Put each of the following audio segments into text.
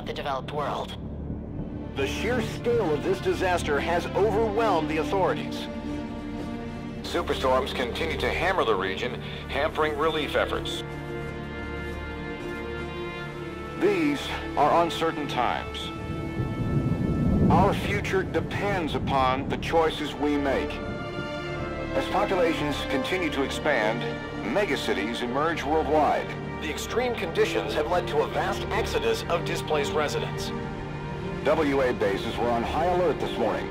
throughout the developed world. The sheer scale of this disaster has overwhelmed the authorities. Superstorms continue to hammer the region, hampering relief efforts. These are uncertain times. Our future depends upon the choices we make. As populations continue to expand, megacities emerge worldwide. The extreme conditions have led to a vast exodus of displaced residents. WA bases were on high alert this morning.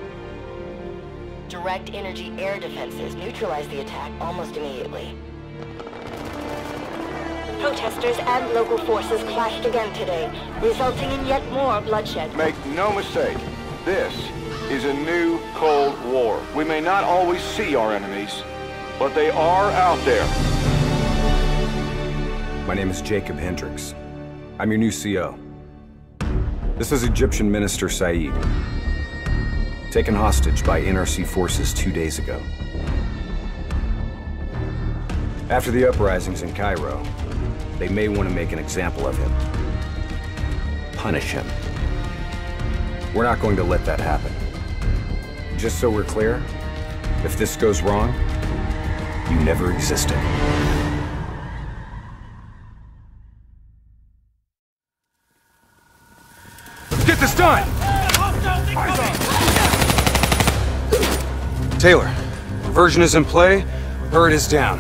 Direct energy air defenses neutralized the attack almost immediately. Protesters and local forces clashed again today, resulting in yet more bloodshed. Make no mistake, this is a new Cold War. We may not always see our enemies, but they are out there. My name is Jacob Hendricks. I'm your new CO. This is Egyptian Minister Said. Taken hostage by NRC forces two days ago. After the uprisings in Cairo, they may want to make an example of him. Punish him. We're not going to let that happen. Just so we're clear, if this goes wrong, you never existed. Let's done! Taylor, version is in play, bird is down.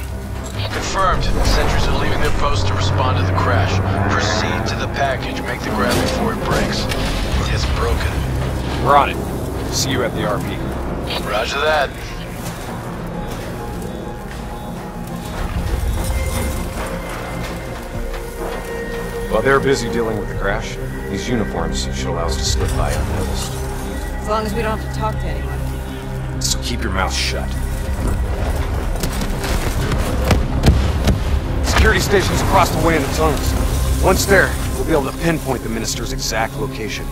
Confirmed. Sentries are leaving their post to respond to the crash. Proceed to the package. Make the grab before it breaks. It's broken. We're on it. See you at the RP. Roger that. While they're busy dealing with the crash, these uniforms should allow us to slip by unnoticed. As long as we don't have to talk to anyone. So keep your mouth shut. Security stations across the way in the tunnels. Once there, we'll be able to pinpoint the minister's exact location.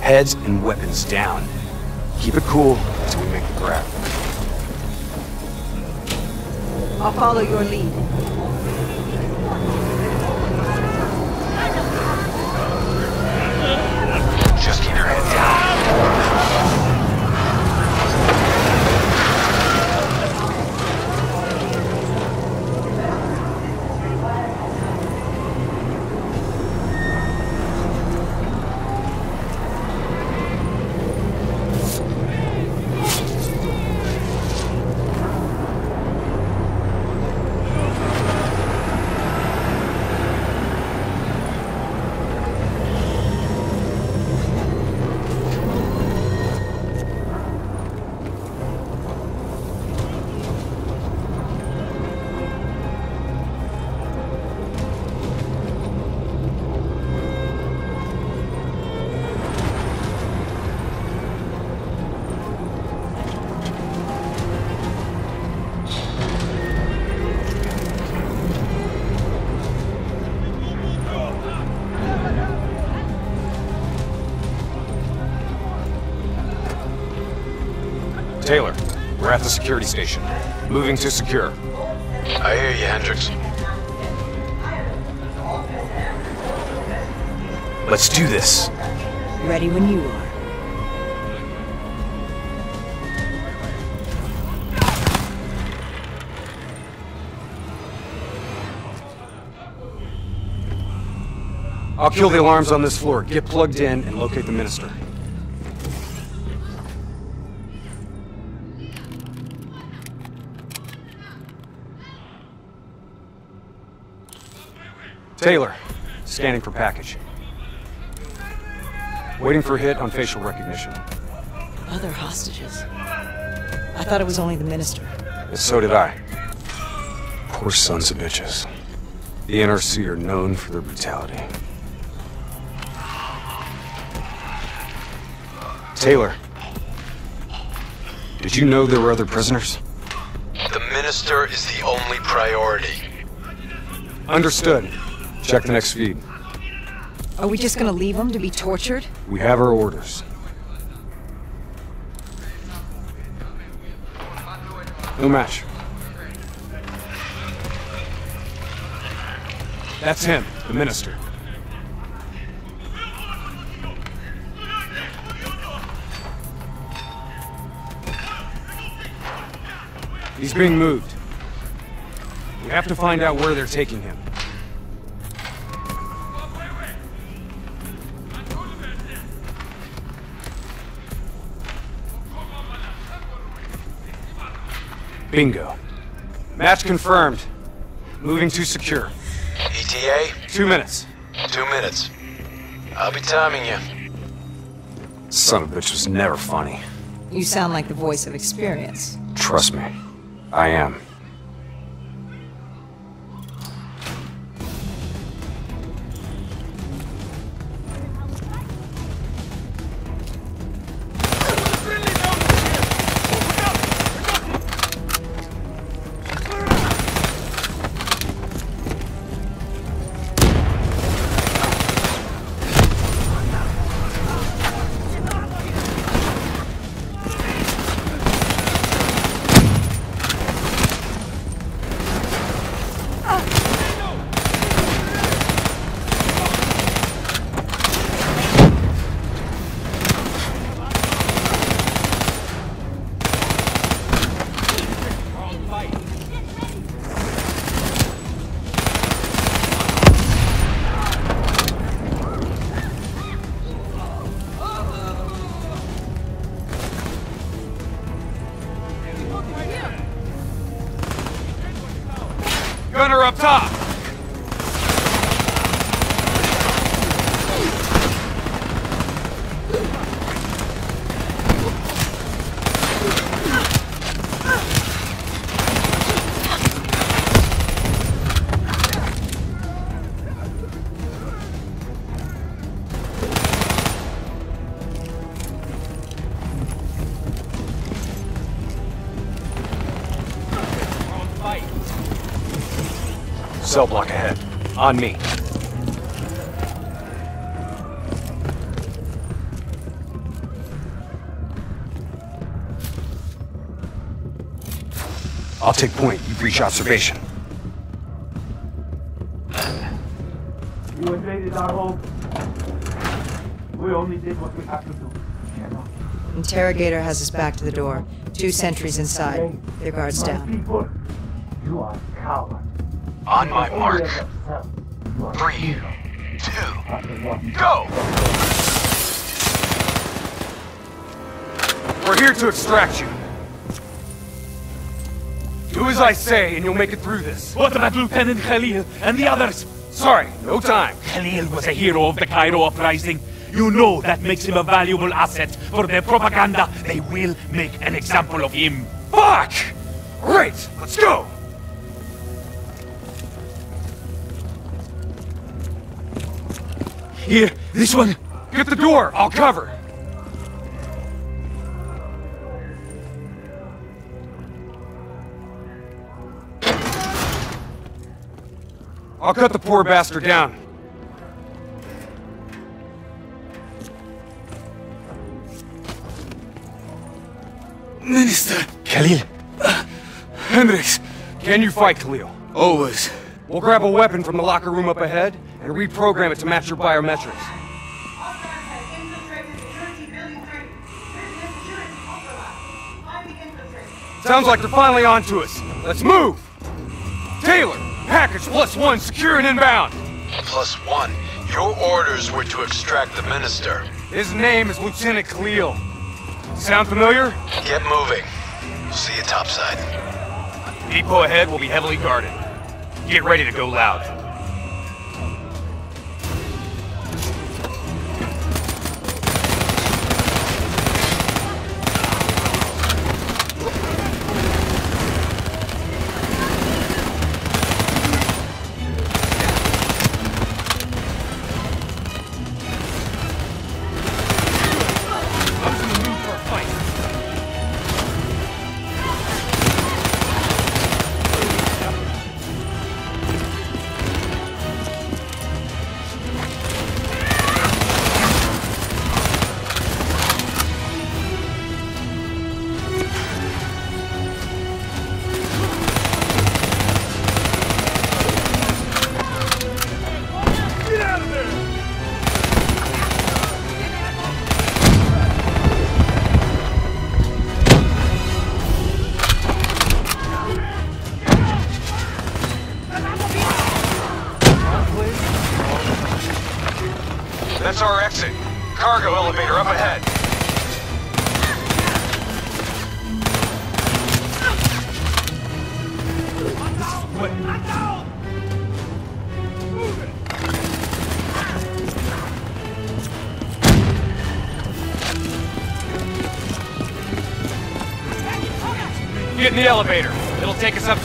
Heads and weapons down. Keep it cool until we make the grab. I'll follow your lead. Just security station. Moving to secure. I hear you, Hendricks. Let's do this. Ready when you are. I'll kill the alarms on this floor. Get plugged in and locate the minister. Taylor, scanning for package. Waiting for hit on facial recognition. Other hostages. I thought it was only the minister. So did I. Poor sons of bitches. The NRC are known for their brutality. Taylor. Did you know there were other prisoners? The minister is the only priority. Understood. Check the next feed. Are we just gonna leave them to be tortured? We have our orders. No match. That's him, the minister. He's being moved. We have to find out where they're taking him. Bingo. Match confirmed. Moving to secure. ETA? Two minutes. Two minutes. I'll be timing you. Son of a bitch was never funny. You sound like the voice of experience. Trust me. I am. Cell block ahead. On me. I'll take point. You breach observation. You invaded our home. We only did what we had to do. Cannot. Interrogator has his back to the door. Two sentries inside. Their guards down. people, you are cowards. On my mark. Three, two, After what you go! We're here to extract you. Do as I say, and you'll make it through this. What about Lieutenant Khalil and the others? Sorry, no time. Khalil was a hero of the Cairo uprising. You know that makes him a valuable asset for their propaganda. They will make an example of him. Fuck! Great, let's go! Here, this one. Get the door, I'll cover. I'll cut the poor bastard down. Minister. Khalil. Uh, Hendricks, can you fight Khalil? Always. We'll grab a weapon from the locker room up ahead and reprogram it to match your biometrics. Sounds like they're finally onto us. Let's move! Taylor, package plus one, secure and inbound. Plus one. Your orders were to extract the minister. His name is Lieutenant Khalil. Sound familiar? Get moving. See you topside. Depot ahead will be heavily guarded. Get ready to go loud.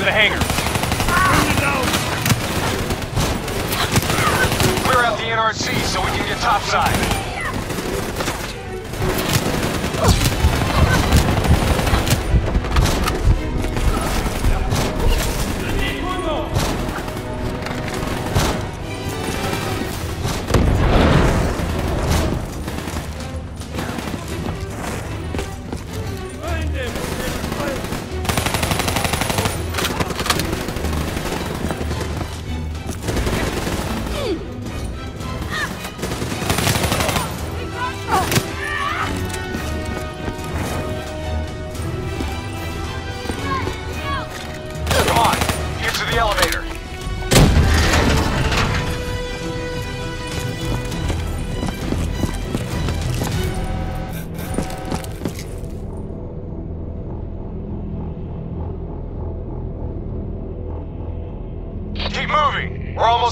The hangar.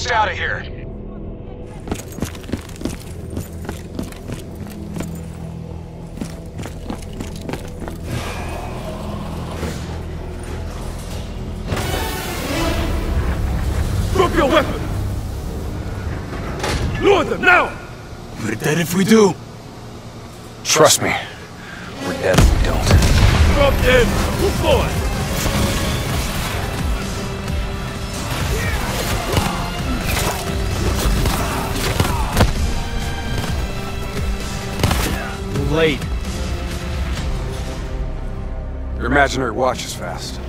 Almost out of here. Drop your weapon! Lower them now! We're dead if we do. Trust me. We're dead if we don't. Drop them! Move forward! Late. Your imaginary watch is fast.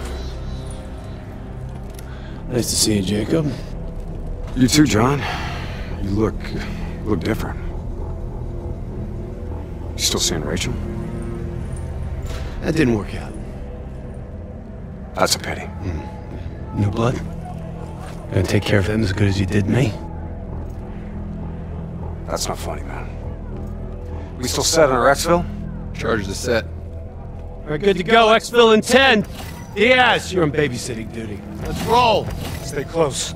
Nice to see you, Jacob. You too, John. You look... look different. You still seeing Rachel? That didn't work out. That's a pity. Hmm. New blood? Gonna take care of them as good as you did me? That's not funny, man. We still set on our exfil? Charges are set. All right, good to go. Exfil in 10. Diaz, you're on babysitting duty. Let's roll. Stay close.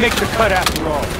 Make the cut after all.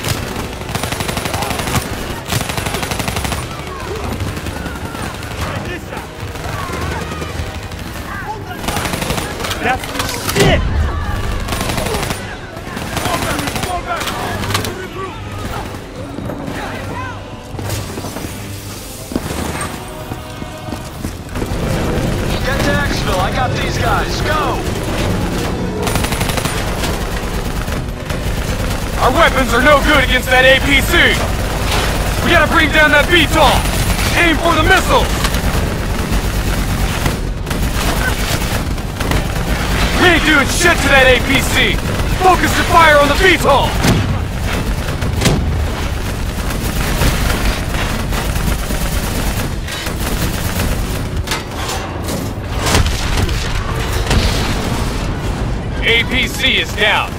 Bring down that VTOL! Aim for the missiles! We ain't doing shit to that APC! Focus your fire on the VTOL! APC is down.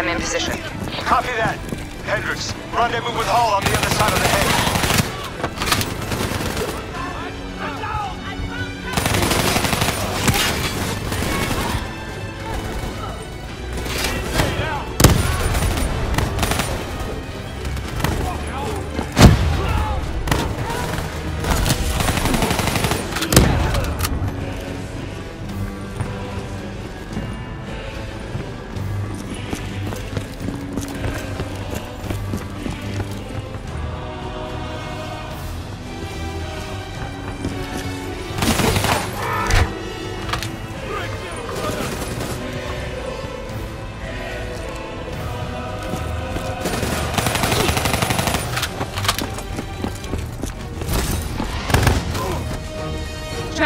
I'm in position. Copy that. Hendricks, rendezvous with Hall on the other side of the hangar.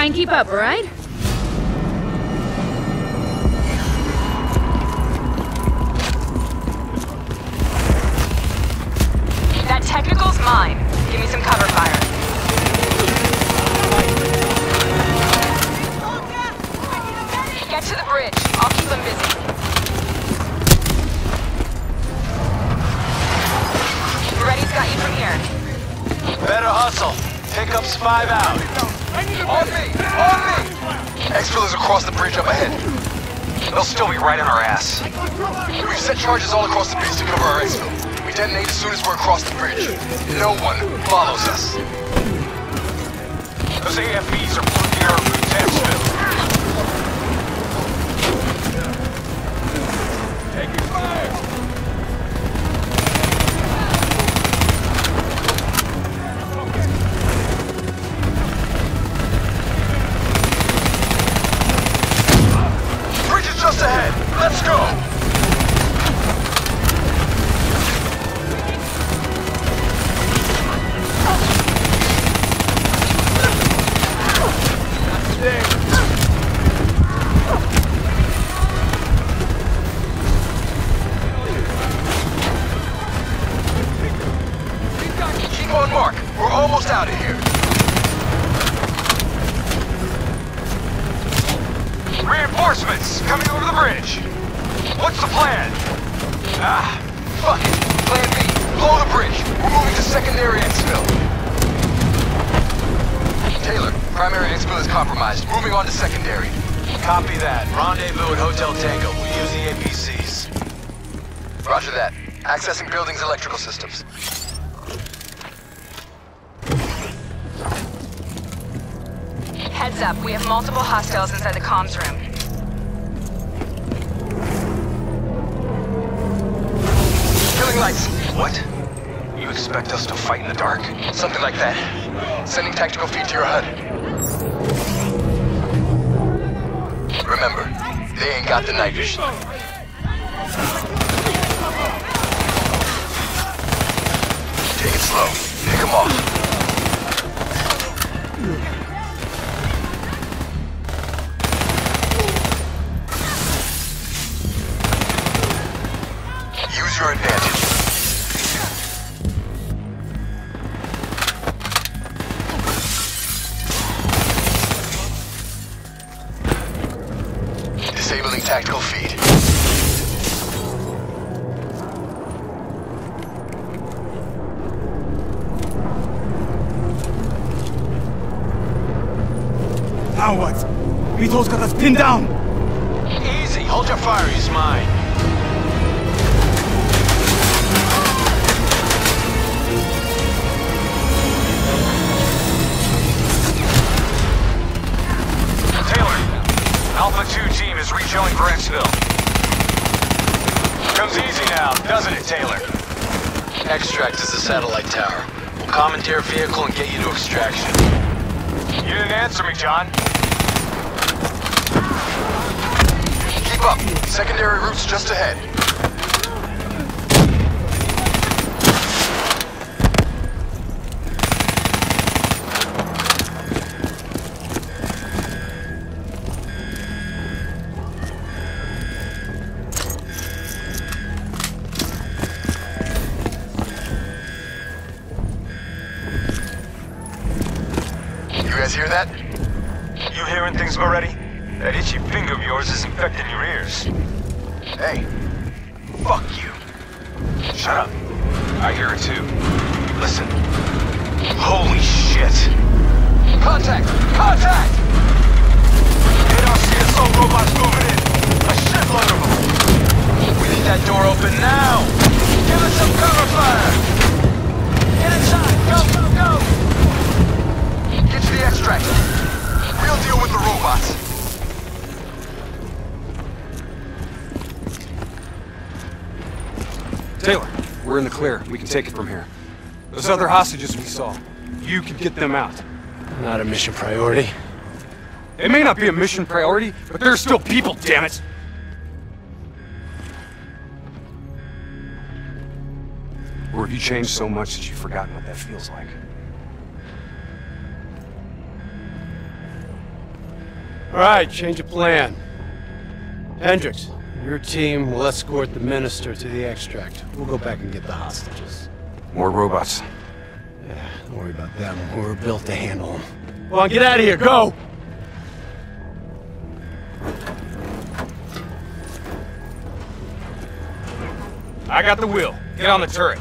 And keep up, alright? Charges all across the base to cover our exfil. We detonate as soon as we're across the bridge. No one follows us. Those AFVs are Keep hostiles inside the comms room. Killing lights. What? You expect us to fight in the dark? Something like that. Sending tactical feed to your HUD. Remember, they ain't got the night vision. Extract is the satellite tower. We'll commandeer a vehicle and get you to extraction. You didn't answer me, John. Keep up. Secondary route's just ahead. can take it from here. Those other hostages we saw, you can get them out. Not a mission priority. It may not be a mission priority, but there are still people, damn it! Or have you changed so much that you've forgotten what that feels like? All right, change of plan. Hendricks, your team will escort the minister to the extract. We'll go back and get the hostages. More robots. Yeah, don't worry about them. We're built to handle them. Come well, on, get out of here. Go! I got the wheel. Get on the turret.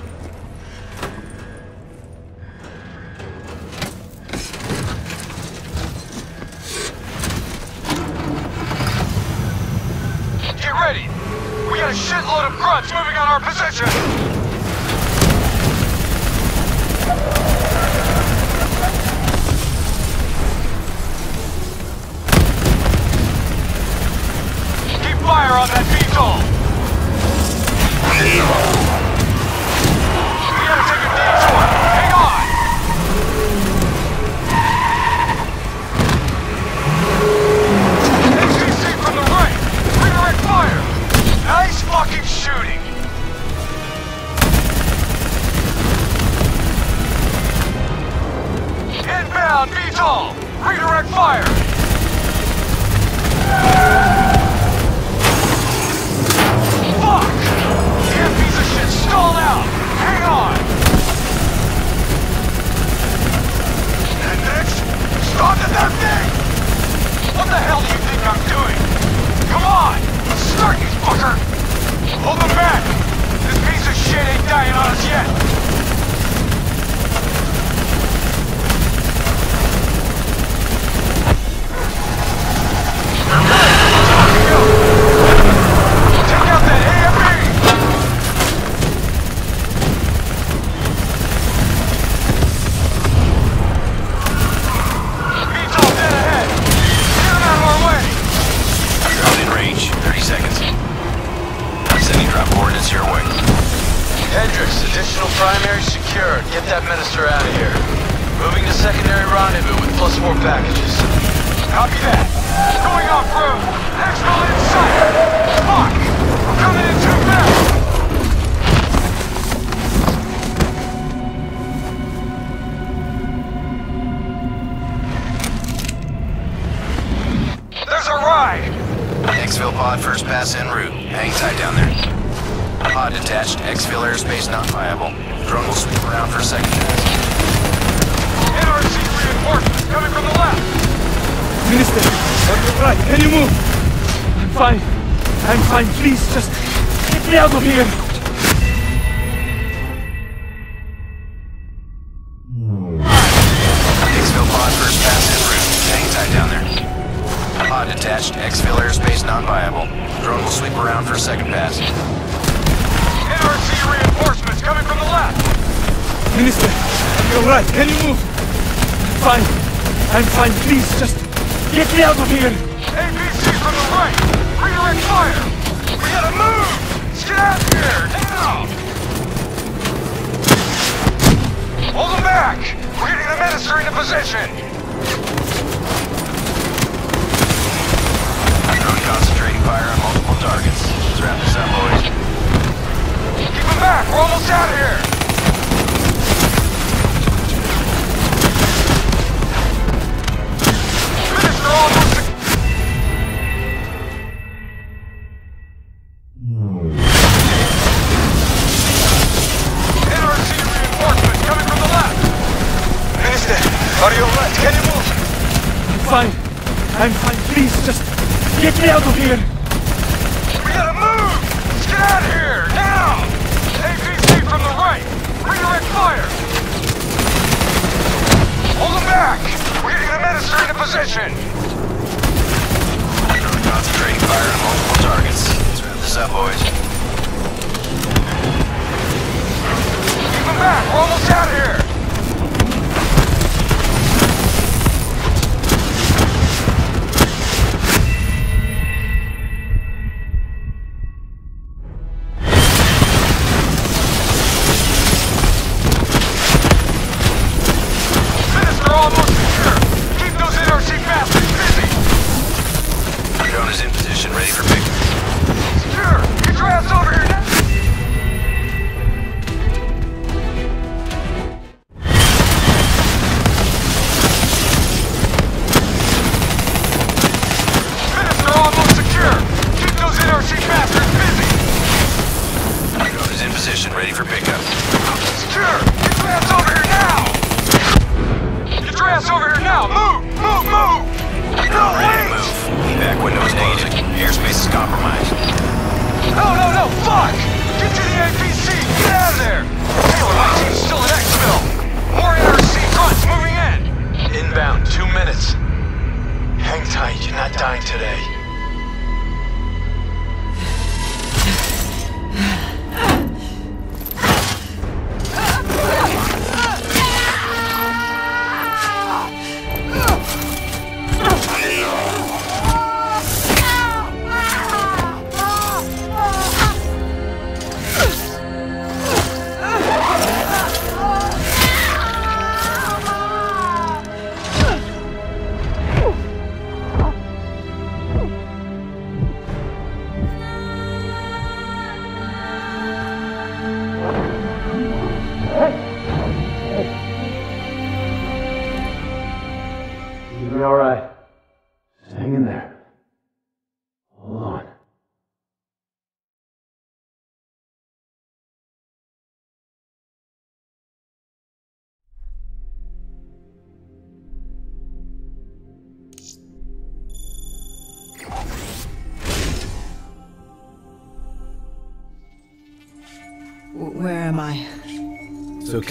out of here!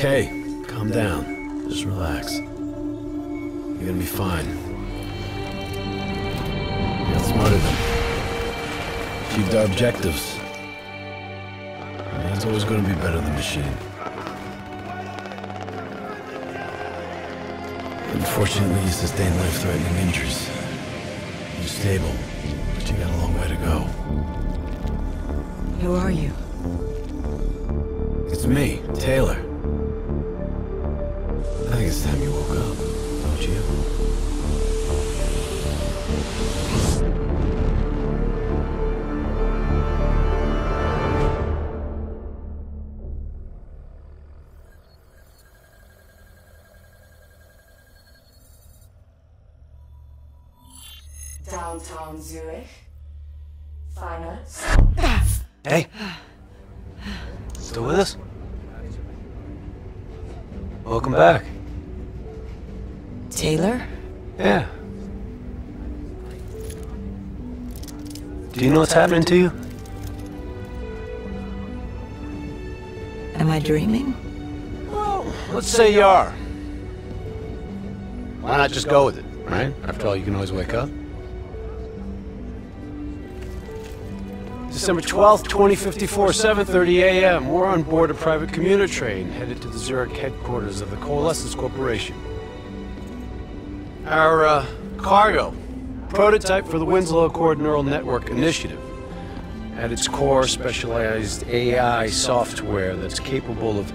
Okay. Downtown Zurich. Finance. Hey. Still with us? Welcome back. Taylor? Yeah. Do you know what's happening to you? Am I dreaming? Well, let's say you are. Why not just go with it, right? After all, you can always wake up. December 12th, 2054, 7.30 a.m. We're on board a private commuter train headed to the Zurich headquarters of the Coalescence Corporation. Our uh, cargo, prototype for the Winslow Accord Neural Network Initiative. At its core, specialized AI software that's capable of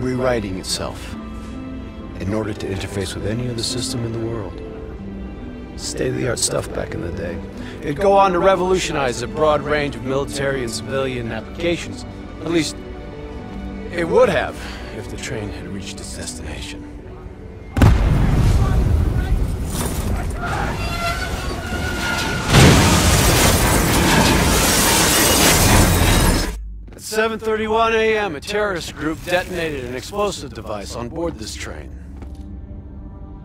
rewriting itself in order to interface with any other system in the world. State-of-the-art stuff back in the day. It'd go on to revolutionize a broad range of military and civilian applications. At least, it would have if the train had reached its destination. At 7.31 a.m., a terrorist group detonated an explosive device on board this train.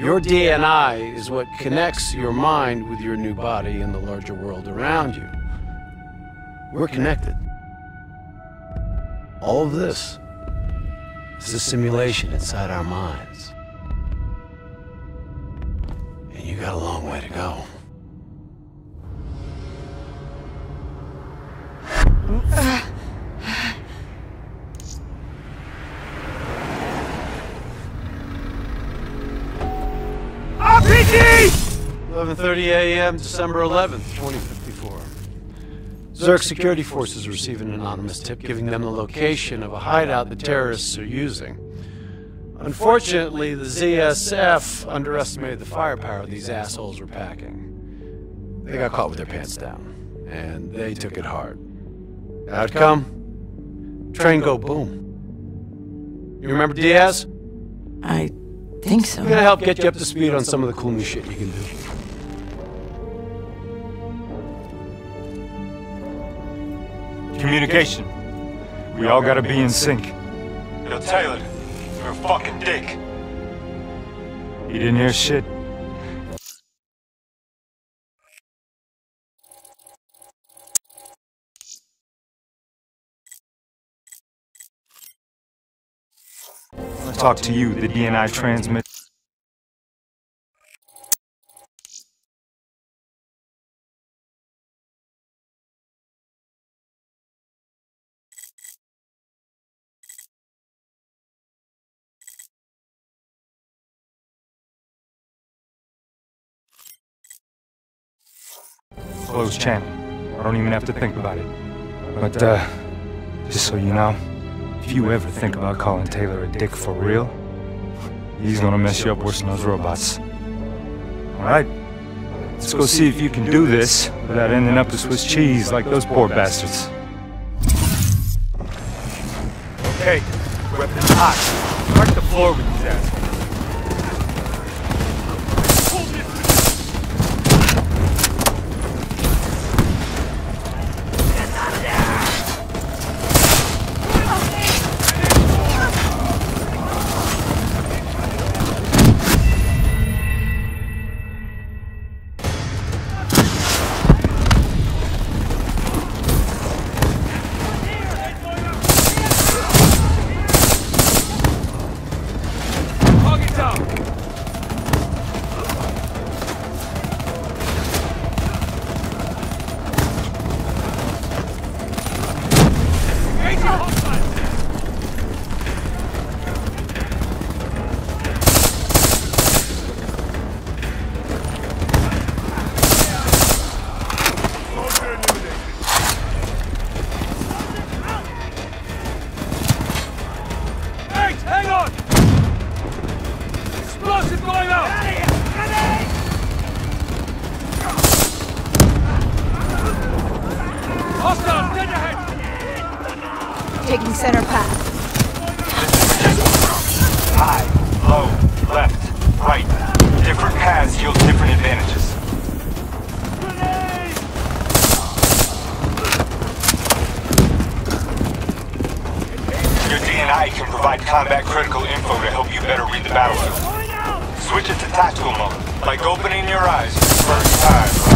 Your DNI is what connects your mind with your new body and the larger world around you. We're connected. All of this is a simulation inside our minds. And you got a long way to go. Uh, 11:30 a.m., December 11th, 2054. Zurich security forces receive an anonymous tip giving them the location of a hideout the terrorists are using. Unfortunately, the ZSF underestimated the firepower these assholes were packing. They got caught with their pants down, and they took it hard. Outcome? Train go boom. You remember Diaz? I think so. I'm gonna help get you up to speed on some of the cool new shit you can do. Communication. We all gotta be in sync. Yo, Taylor, you're a fucking dick. You didn't hear shit. I talk to you, the DNI transmit. Closed channel. I don't even have to think about it. But, uh, just so you know, if you ever think about calling Taylor a dick for real, he's gonna mess you up worse than those robots. Alright? Let's go see if you can do this without ending up with Swiss cheese like those poor bastards. Okay, weapons hot. Mark the floor with these assholes. Taking center path. High, low, left, right. Different paths yield different advantages. Your DNI can provide combat critical info to help you better read the battlefield. Switch it to tactical mode, like opening your eyes for the first time.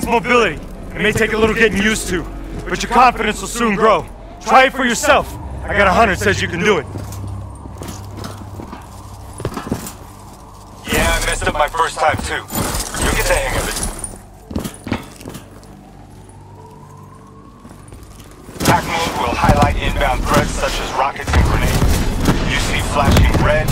Enhanced mobility. It may take a little getting used to, but your confidence will soon grow. Try it for yourself. I got a hunter says you can do it. Yeah, I messed up my first time too. You'll get the hang of it. Attack mode will highlight inbound threats such as rockets and grenades. You see flashing red,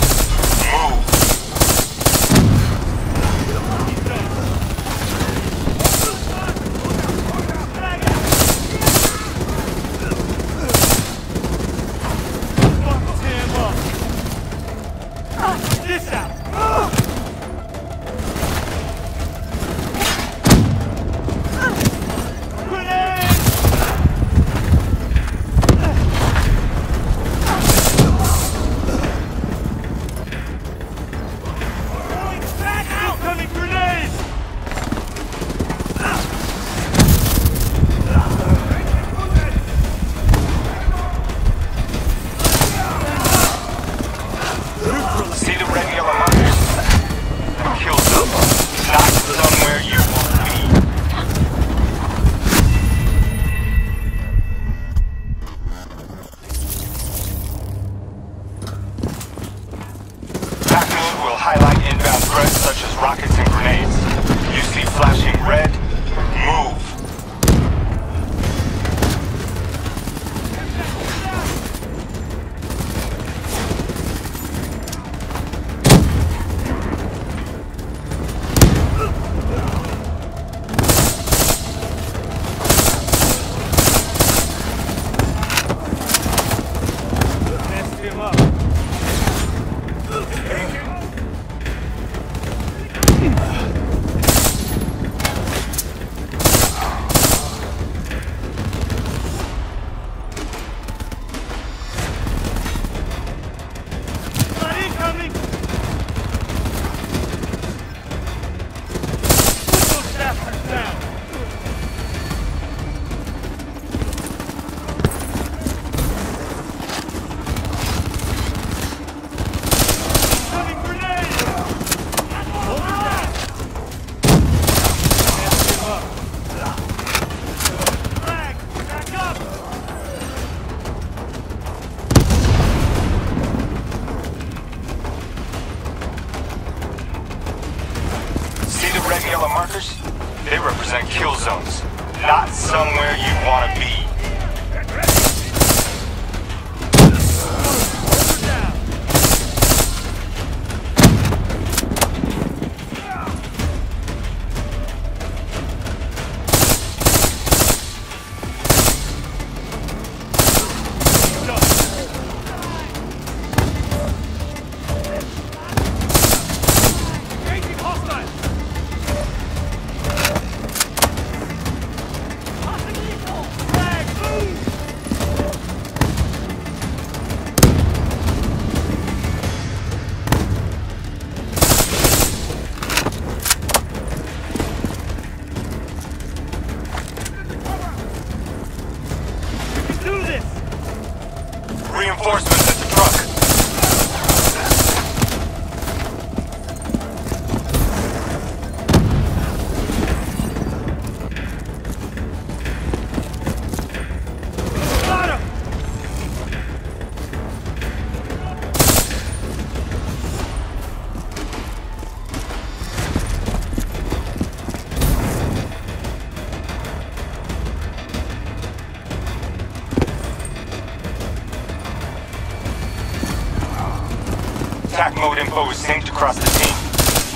across the team.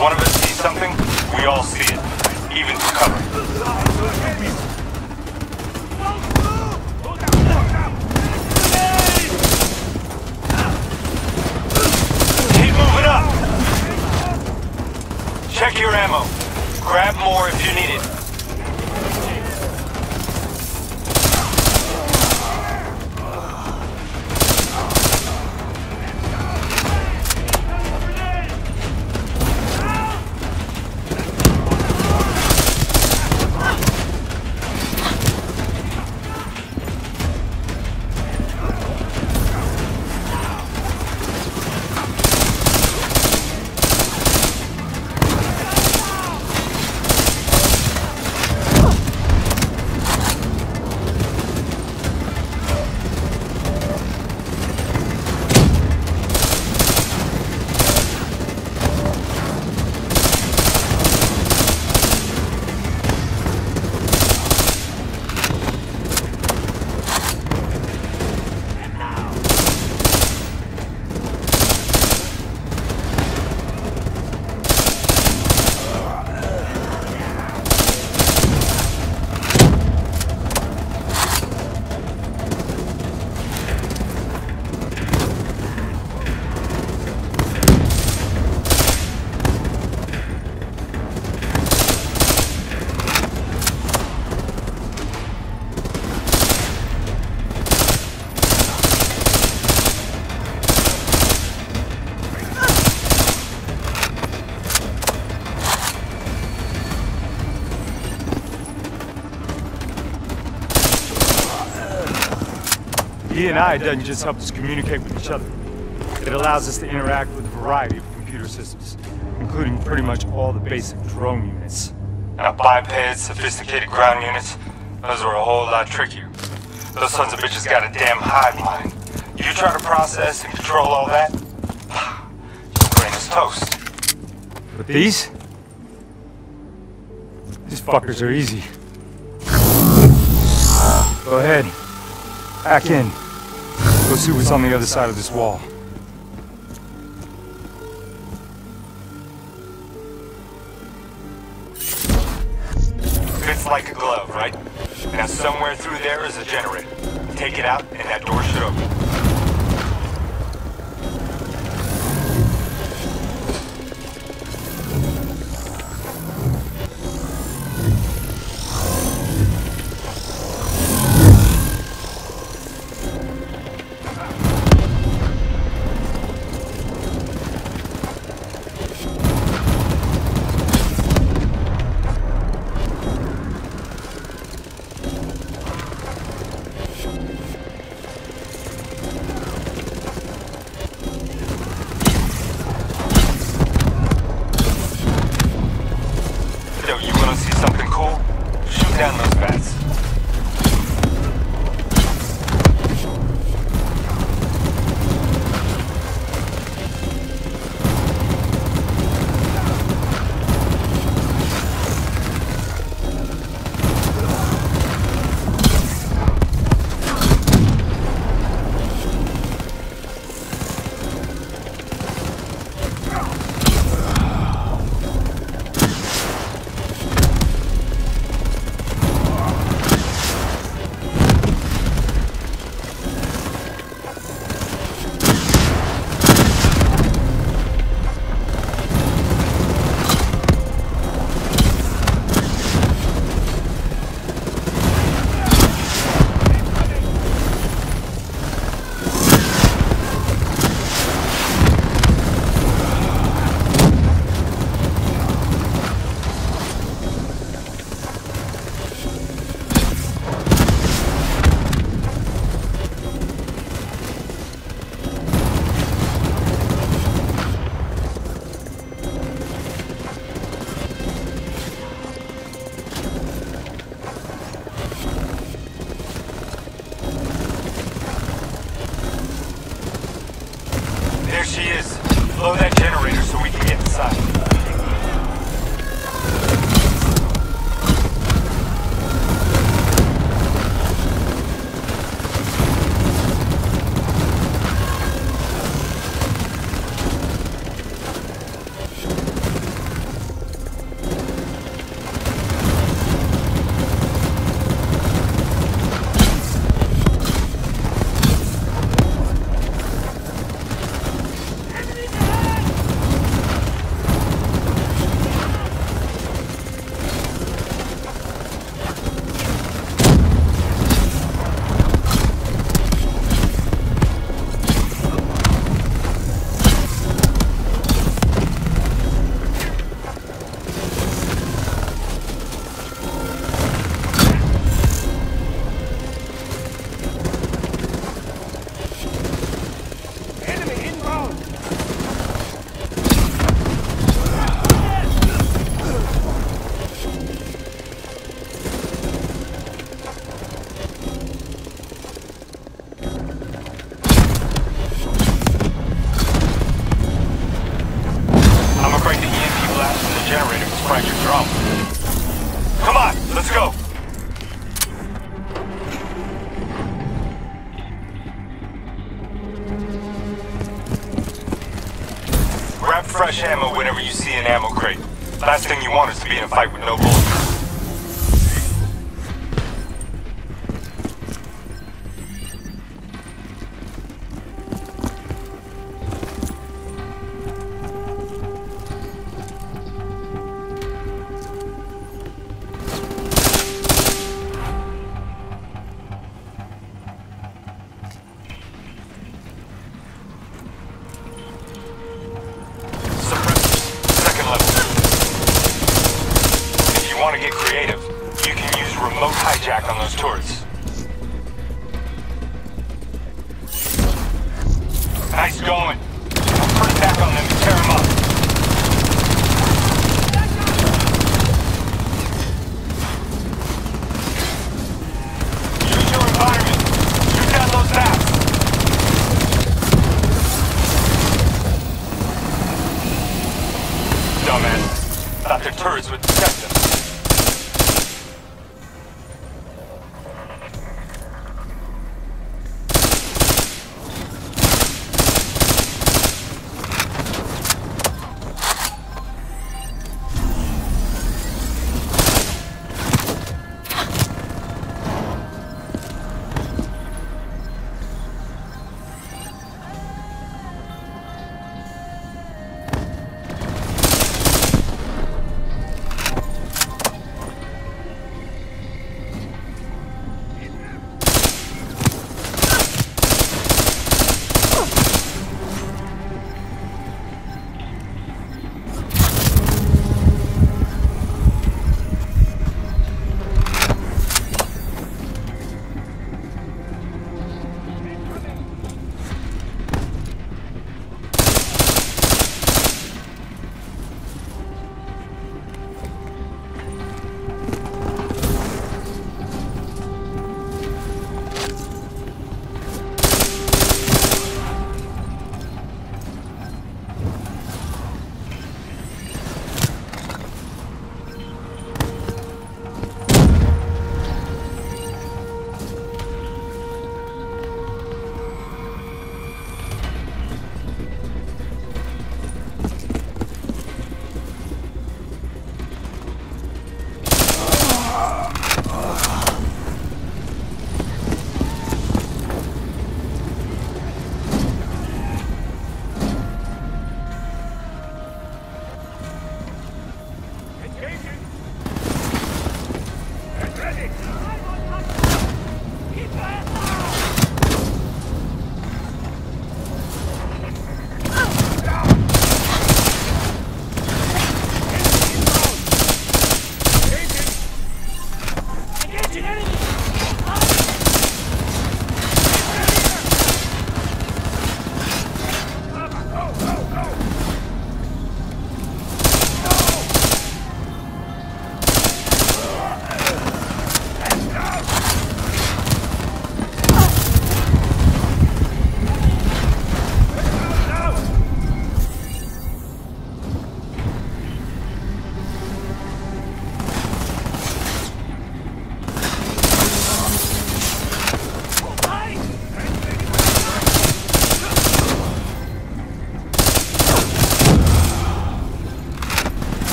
One of us sees something, we all see it. Even for cover. Keep moving up! Check your ammo. Grab more if you need it. DNI doesn't just help us communicate with each other. It allows us to interact with a variety of computer systems, including pretty much all the basic drone units. Now bipeds, sophisticated ground units, those are a whole lot trickier. Those sons of bitches got a damn hive mind. You try to process and control all that, your brain is toast. But these? These fuckers are easy. Go ahead. Hack in. Go see what's on the other side of this wall. Fits like a glove, right? Now somewhere through there is a generator. Take it out and that door should open. be in fight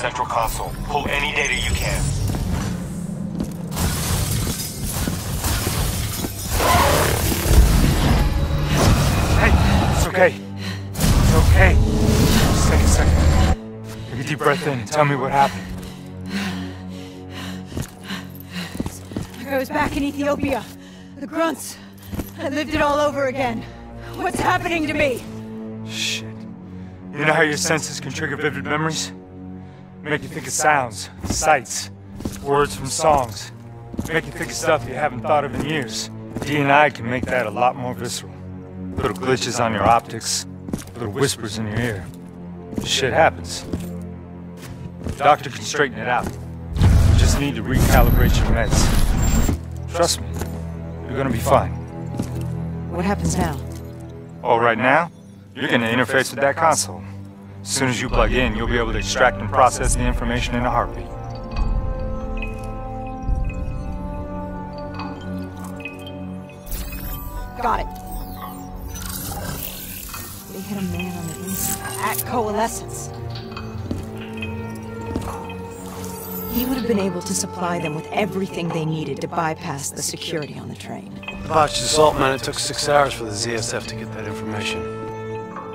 central console. Pull any data you can. Hey, it's okay. It's okay. Just take a second. Take a deep breath in and tell me what happened. I was back in Ethiopia. The grunts. I lived it all over again. What's happening to me? Shit. You know how your senses can trigger vivid memories? Make you think of sounds, sights, words from songs. Make you think of stuff you haven't thought of in years. DNI can make that a lot more visceral. Little glitches on your optics, little whispers in your ear. Shit happens. The doctor can straighten it out. You just need to recalibrate your meds. Trust me, you're gonna be fine. What happens now? Oh, right now, you're gonna interface with that console. As soon as you plug in, you'll be able to extract and process the information in a heartbeat. Got it. They hit a man on the inside at Coalescence. He would have been able to supply them with everything they needed to bypass the security on the train. The botched assault man, it took six hours for the ZSF to get that information.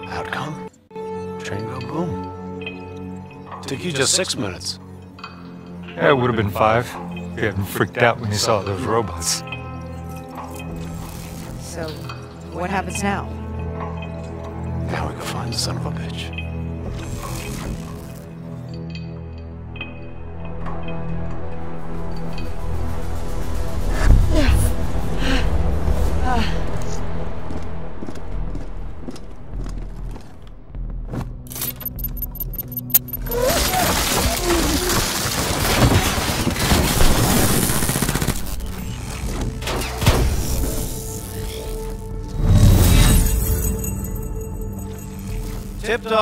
Outcome? Train go boom. Took you just six minutes. Yeah, it would have been five. if You hadn't freaked out when you saw those robots. So, what happens now? Now we go find the son of a bitch.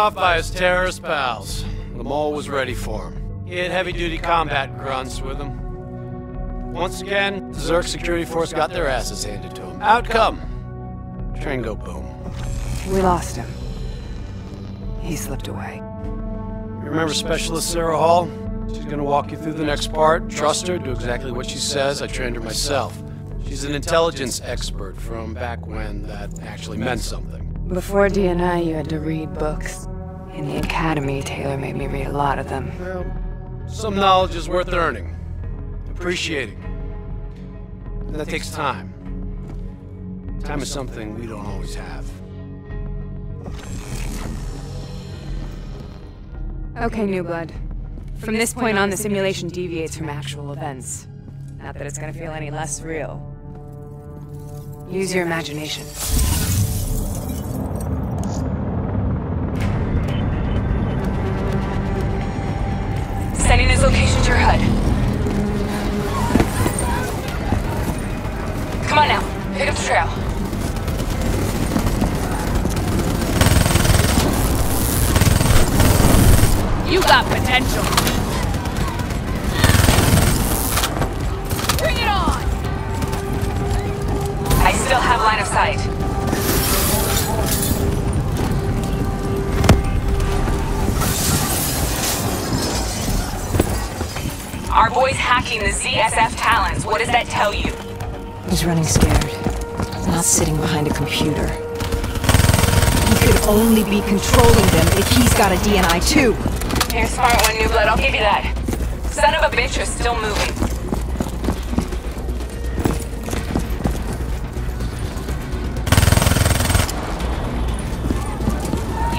Off by his terrorist pals, the mole was ready for him. He had heavy-duty combat grunts with him. Once again, the Zurich security force got their asses handed to him. Outcome: train go boom. We lost him. He slipped away. You remember Specialist Sarah Hall? She's gonna walk you through the next part. Trust her, do exactly what she says. I trained her myself. She's an intelligence expert from back when that actually meant something. Before DNI, you had to read books. In the academy, Taylor made me read a lot of them. Well, some knowledge is worth earning, appreciating. And that takes time. Time is something we don't always have. Okay, New Blood. From this point on, the simulation deviates from actual events. Not that it's gonna feel any less real. Use your imagination. Got a DNI too. You're a smart one, New Blood. I'll give you that. Son of a bitch is still moving.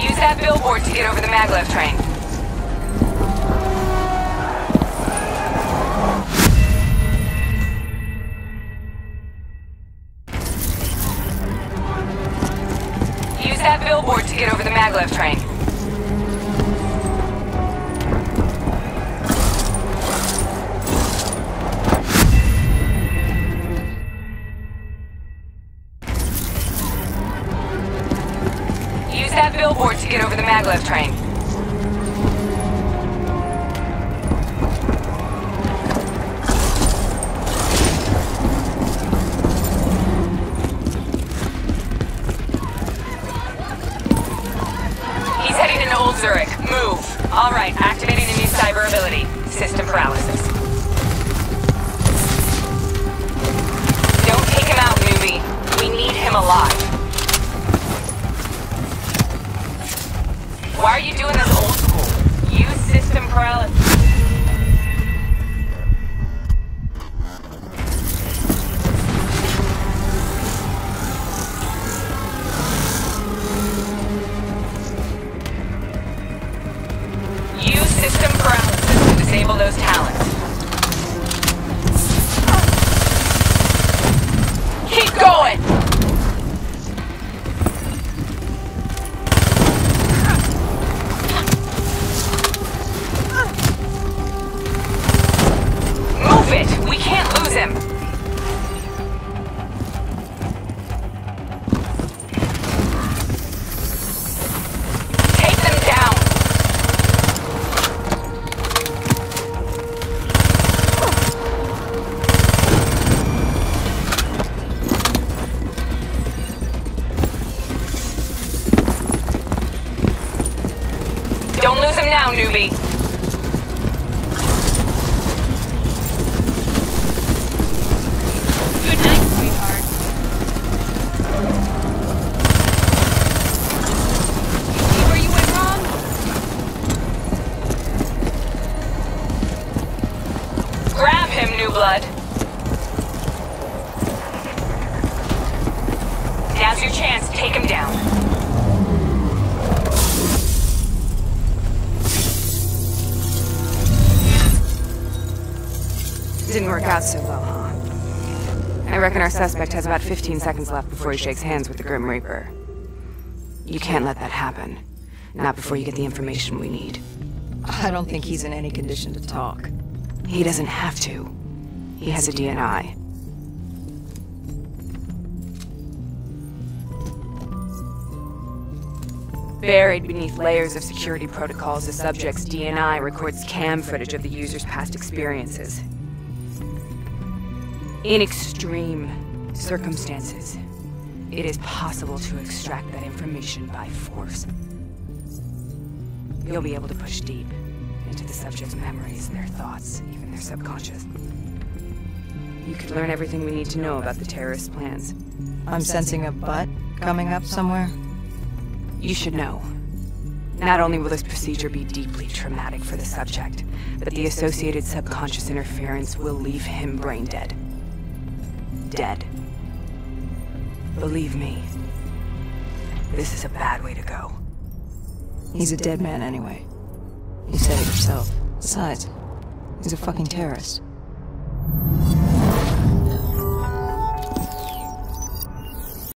Use that billboard to get over the maglev train. To suspect has about 15 seconds left before he shakes hands with the Grim Reaper. You can't let that happen. Not before you get the information we need. I don't think he's in any condition to talk. He doesn't have to. He has a DNI. Buried beneath layers of security protocols, the subject's DNI records cam footage of the user's past experiences. In extreme circumstances, it is possible to extract that information by force. You'll be able to push deep into the subject's memories, and their thoughts, even their subconscious. You could learn everything we need to know about the terrorist plans. I'm sensing a butt coming up somewhere. You should know. Not only will this procedure be deeply traumatic for the subject, but the associated subconscious interference will leave him brain dead. Dead. Believe me, this is a bad way to go. He's a dead man anyway. You said it yourself. Besides, he's a fucking terrorist.